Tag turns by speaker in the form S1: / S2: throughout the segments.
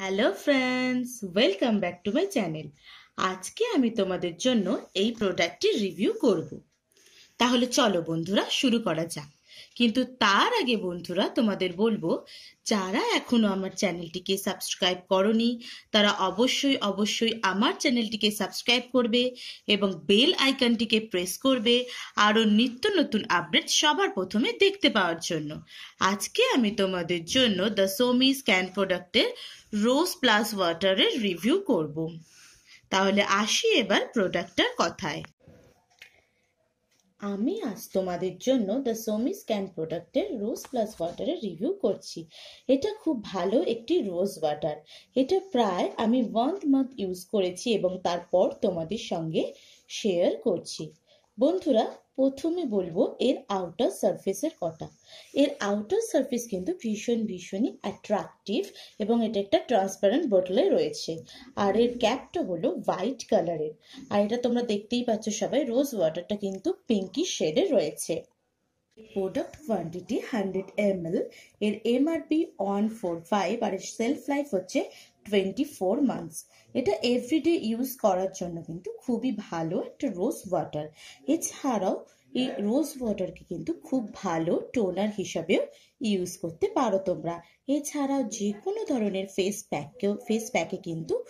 S1: Hello friends welcome back to my channel আজকে আমি তোমাদের জন্য এই প্রোডাক্টটি রিভিউ করব। তাহলে চলো বন্ধুরা, শুরু করা যাক। কিন্তু তার আগে বন্ধুরা তোমাদের বলব, যারা এখনও আমার চ্যানেলটিকে সাবস্ক্রাইব করনি, তারা অবশ্যই অবশ্যই আমার চ্যানেলটিকে সাবস্ক্রাইব করবে এবং বেল আইকনটিকে প্রেস করবে আরও নিত্য নতুন আপডেট সবার প্রথমে দেখতে পাওয়ার জন্য। আজকে আমি তোমাদের জন্য দ্য সোমি স্ক্যান প্রোডাক্টের রোজ প্লাস ওয়াটারের রিভিউ করব। তাহলে আসি এবার প্রোডাক্টটার কথায়। আমি আজ তোমাদের জন্য দ্য সোমি স্ক্যান প্রোডাক্টের রোজ প্লাস ওয়াটারের রিভিউ করছি। এটা খুব ভালো একটি রোজ ওয়াটার এটা প্রায় আমি ওয়ান মান্থ ইউজ করেছি এবং তারপর তোমাদের সঙ্গে শেয়ার করছি। বন্ধুরা, প্রথমে বলব এর আউটার সারফেসের কথা এর আউটার সারফেস কিন্তু ভীষণ, ভীষণই অ্যাট্রাকটিভ এবং এটা একটা ট্রান্সপারেন্ট বোটলে রয়েছে। আর এর ক্যাপটা হলো হোয়াইট কালারের আর এটা তোমরা দেখতেই পাচ্ছ সবাই রোজ ওয়াটারটা কিন্তু পিঙ্কি শেডে রয়েছে। প্রোডাক্ট কোয়ান্টিটি হান্ড্রেড এম এর এমআরপি ওয়ান ফোর ফাইভ আর এর সেলফ লাইফ হচ্ছে টোয়েন্টি ফোর এটা এভরিডে ইউজ করার জন্য কিন্তু খুবই ভালো একটা রোজ ওয়াটার এছাড়াও এই রোজ ওয়াটারকে কিন্তু খুব ভালো টোনার হিসাবেও ইউজ করতে পারো তোমরা। এছাড়াও যে কোনো ধরনের ফেস প্যাককেও ফেস প্যাকে কিন্তু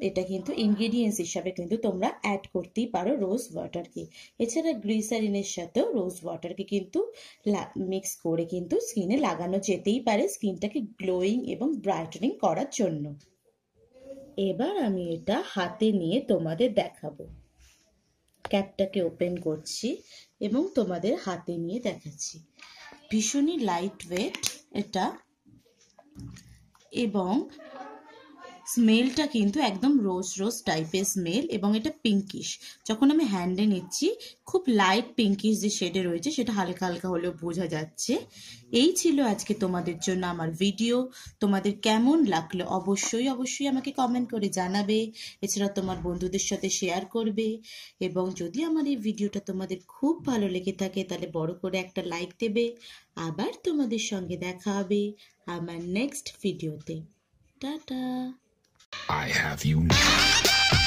S1: এটা কিন্তু ইনগ্রেডিয়েন্টস হিসাবে কিন্তু তোমরা অ্যাড করতেই পারো রোজ ওয়াটারকে এছাড়া গ্লিসারিনের সাথেও রোজ ওয়াটারকে কিন্তু মিক্স করে কিন্তু স্কিনে লাগানো যেতেই পারে স্কিনটাকে গ্লোয়িং এবং ব্রাইটনিং করার জন্য। এবার আমি এটা হাতে নিয়ে তোমাদের দেখাবো। ক্যাপটাকে ওপেন করছি এবং তোমাদের হাতে নিয়ে দেখাচ্ছি। ভীষণই লাইট ওয়েট এটা এবং স্মেলটা কিন্তু একদম রোজ রোজ টাইপের স্মেল এবং এটা পিঙ্কিশ যখন আমি হ্যান্ডে নিচ্ছি, খুব লাইট পিঙ্কিশ যে শেডে রয়েছে, সেটা হালকা হালকা হলেও বোঝা যাচ্ছে। এই ছিল আজকে তোমাদের জন্য আমার ভিডিও তোমাদের কেমন লাগল অবশ্যই অবশ্যই আমাকে কমেন্ট করে জানাবে। এছাড়া তোমার বন্ধুদের সাথে শেয়ার করবে। এবং যদি আমার এই ভিডিওটা তোমাদের খুব ভালো লেগে থাকে, তাহলে বড় করে একটা লাইক দেবে। আবার তোমাদের সঙ্গে দেখা হবে আমার নেক্সট ভিডিওতে tata!
S2: I have you now.